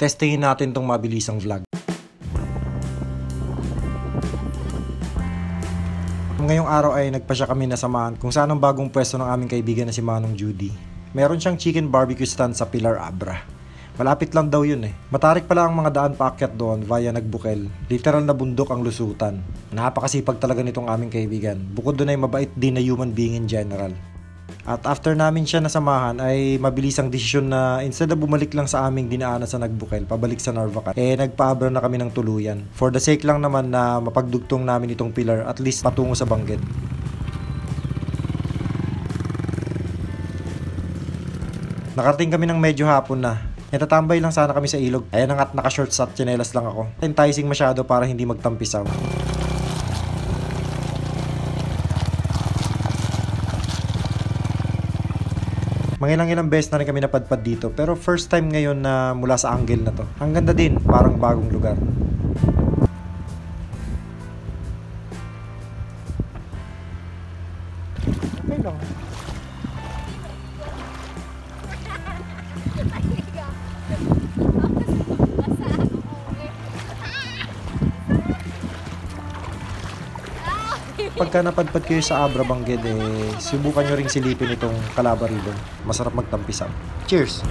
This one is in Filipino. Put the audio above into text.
testingin natin tong mabilisang vlog. Ngayong araw ay nagpa siya kami nasamahan kung saan ang bagong pwesto ng aming kaibigan na si Manong Judy. Meron siyang chicken barbecue stand sa Pilar Abra. Malapit lang daw yun eh. Matarik pala ang mga daan paakyat doon via nagbukel. Literal na bundok ang lusutan. Napakasipag talaga nitong aming kaibigan. Bukod doon ay mabait din na human being in general. At after namin siya nasamahan ay mabilis ang desisyon na instead na bumalik lang sa aming dinaanan sa nagbukel, pabalik sa Narvacan, eh nagpaabra na kami ng tuluyan. For the sake lang naman na mapagdugtong namin itong pillar at least patungo sa Banggit. Nakarating kami ng medyo hapon na. Natatambay lang sana kami sa ilog. Ayan na nga't naka-shorts at tsinelas lang ako. Enticing masyado para hindi magtampisaw. Mga ilang ilang beses na rin kami napadpad dito pero first time ngayon na mula sa angle na to. Ang ganda din, parang bagong lugar. Okay lang. Pagka napadpad kayo sa Abra Bangged, eh, subukan nyo ring silipin itong Calabar. Masarap magtampisan. Cheers!